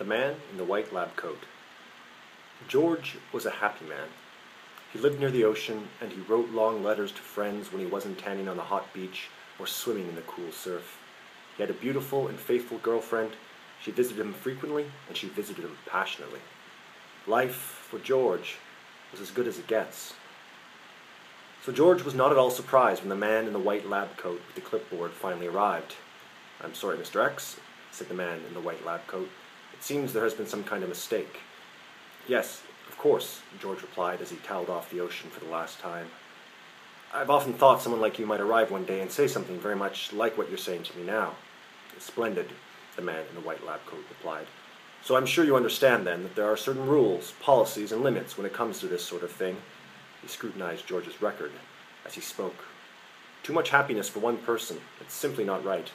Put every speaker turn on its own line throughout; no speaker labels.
The Man in the White Lab Coat. George was a happy man. He lived near the ocean, and he wrote long letters to friends when he wasn't tanning on the hot beach or swimming in the cool surf. He had a beautiful and faithful girlfriend. She visited him frequently, and she visited him passionately. Life, for George, was as good as it gets. So George was not at all surprised when the man in the white lab coat with the clipboard finally arrived. I'm sorry, Mr. X, said the man in the white lab coat. It seems there has been some kind of mistake. Yes, of course, George replied as he toweled off the ocean for the last time. I've often thought someone like you might arrive one day and say something very much like what you're saying to me now. Splendid, the man in the white lab coat replied. So I'm sure you understand then that there are certain rules, policies, and limits when it comes to this sort of thing. He scrutinized George's record as he spoke. Too much happiness for one person. It's simply not right.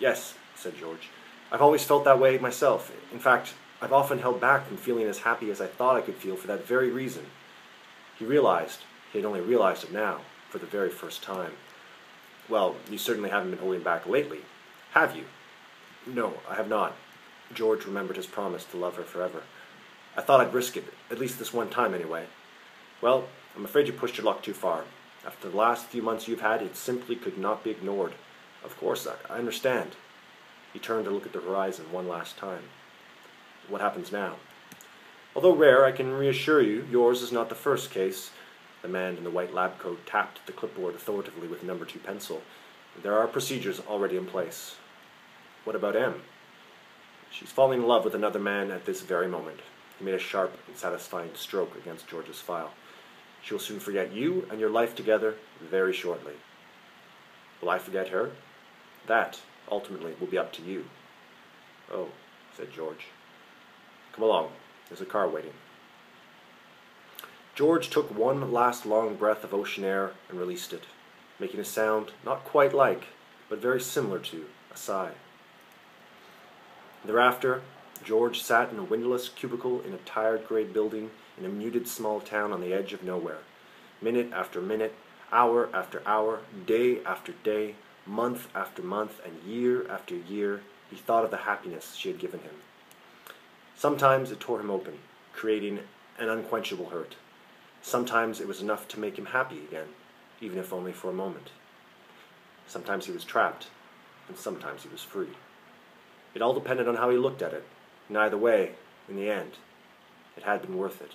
Yes, said George. I've always felt that way myself. In fact, I've often held back from feeling as happy as I thought I could feel for that very reason. He realized, he had only realized it now, for the very first time. Well, you certainly haven't been holding back lately, have you? No, I have not. George remembered his promise to love her forever. I thought I'd risk it, at least this one time anyway. Well, I'm afraid you pushed your luck too far. After the last few months you've had, it simply could not be ignored. Of course, I, I understand. He turned to look at the horizon one last time. What happens now? Although rare, I can reassure you, yours is not the first case. The man in the white lab coat tapped the clipboard authoritatively with a number two pencil. There are procedures already in place. What about M? She's falling in love with another man at this very moment. He made a sharp and satisfying stroke against George's file. She will soon forget you and your life together very shortly. Will I forget her? That, ultimately, will be up to you. Oh, said George. Come along. There's a car waiting. George took one last long breath of ocean air and released it, making a sound not quite like, but very similar to, a sigh. Thereafter, George sat in a windowless cubicle in a tired gray building in a muted small town on the edge of nowhere. Minute after minute, hour after hour, day after day, month after month, and year after year, he thought of the happiness she had given him. Sometimes it tore him open, creating an unquenchable hurt. Sometimes it was enough to make him happy again, even if only for a moment. Sometimes he was trapped, and sometimes he was free. It all depended on how he looked at it, and either way, in the end, it had been worth it.